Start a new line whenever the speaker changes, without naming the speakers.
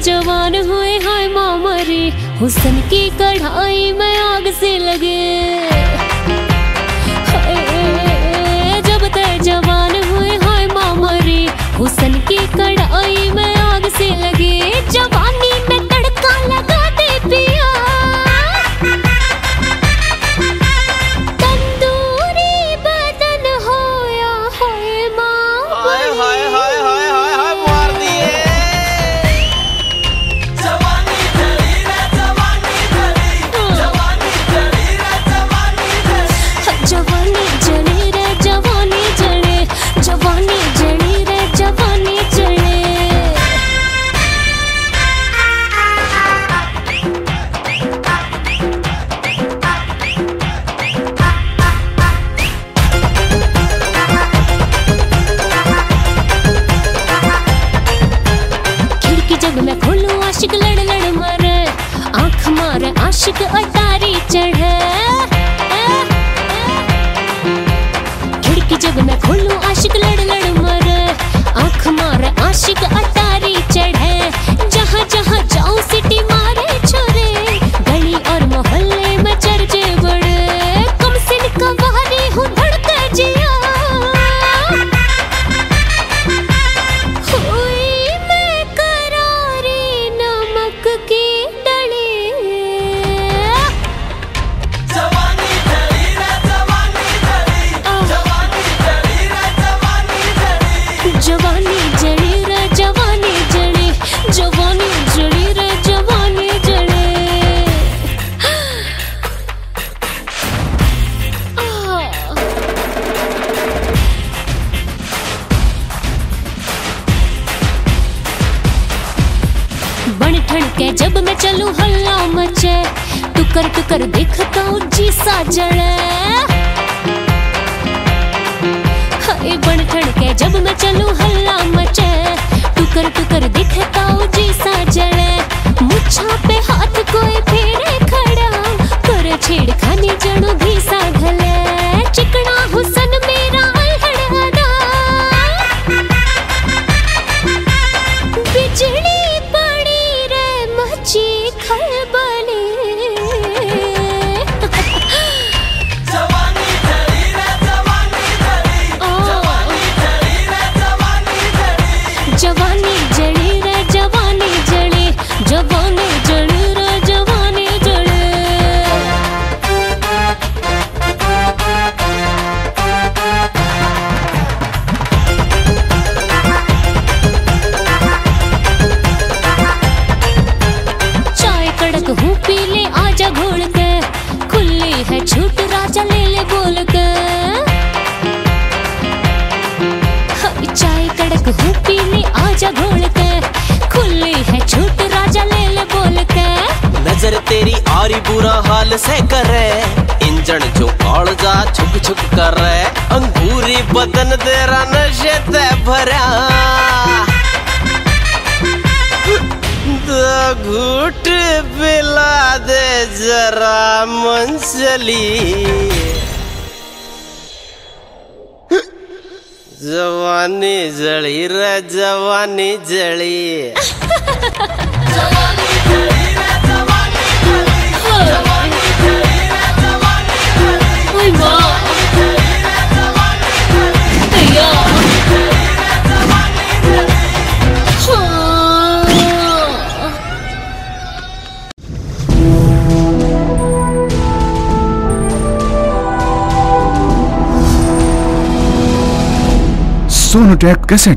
जवान हुए हाय मामरी हुसन की कढ़ाई में आग से लगे। like चलूँ हल्ला मचे। टुकर टुकर देखता हूँ जी सा जड़े। हाय बन ठड़के जब मैं चलू हल्ला मचे। टुकर टुकर देखता हूँ जी सा जड़े। मुछा पे हाथ कड़क हूँ पी आजा घोल के। खुली है छूट राजा ले ले बोल के।
नज़र तेरी आरी बुरा हाल से करे। इंजन जो औड़ जा छुक छुक कर। अंगूरी बदन तेरा नशे ते भरा। घूट पिला दे जरा मंसली जवानी जड़ी रे जवानी जड़ी
सोनोटेक कैसेट?